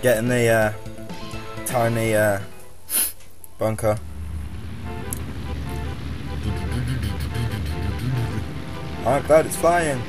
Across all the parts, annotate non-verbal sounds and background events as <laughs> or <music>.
Getting the uh, tiny uh, bunker. I'm glad it's flying.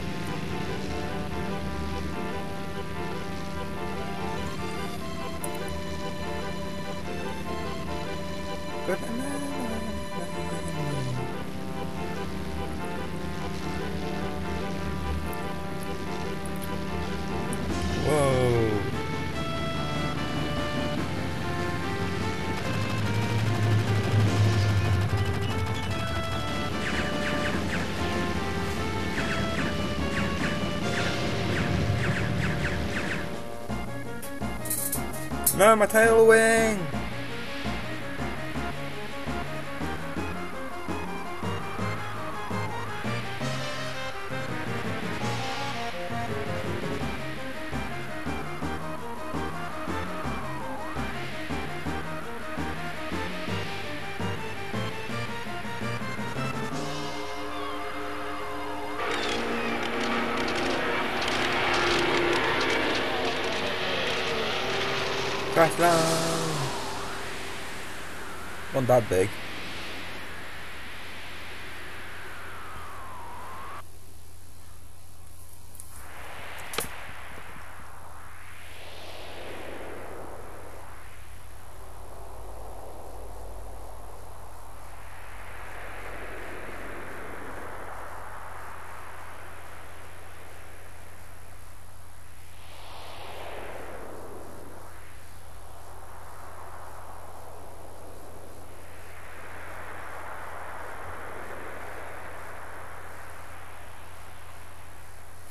No, my tail wing! Crash that big.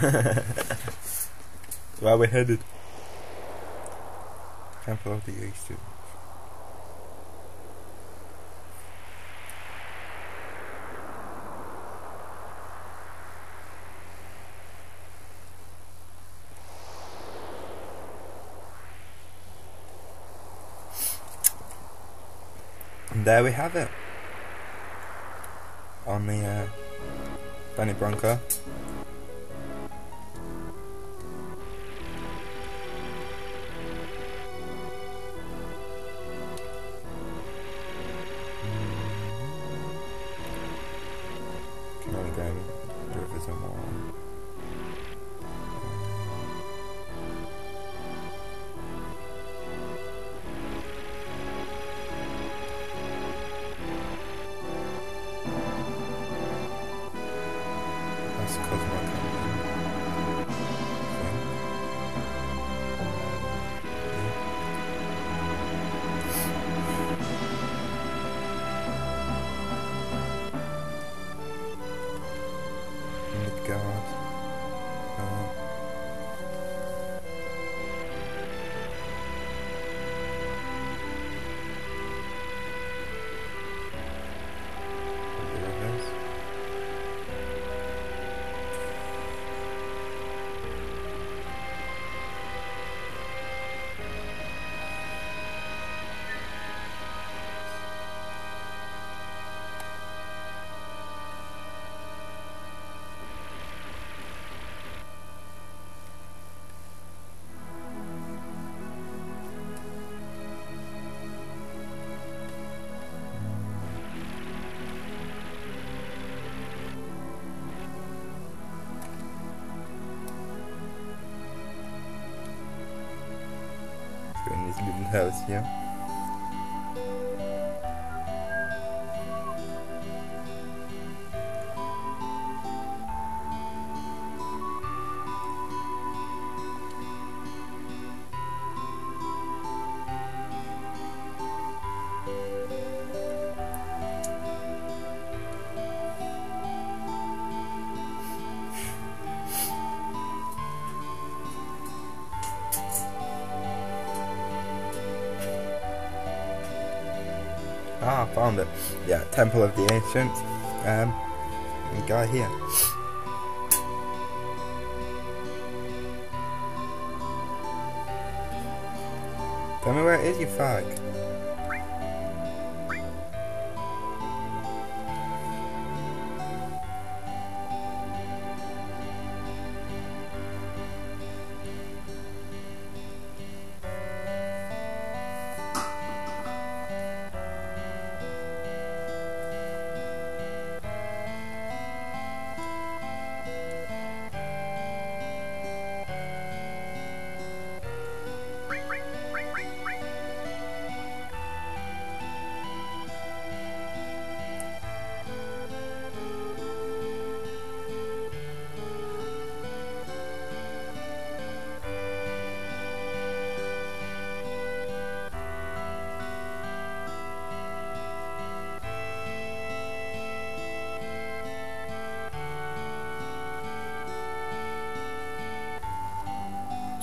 <laughs> Where we're headed. Temple of the East. And there we have it. On the uh, Bunny Bronco. Can only go in rivers and Schön, dieses Ah, found it. Yeah, Temple of the Ancients. Um, guy here. Tell me where is your fag?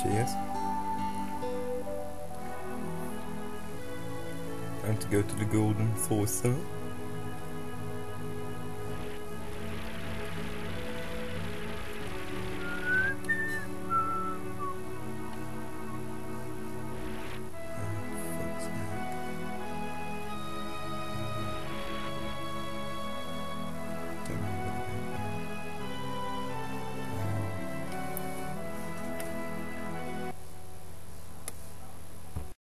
Cheers. Time to go to the golden saucer.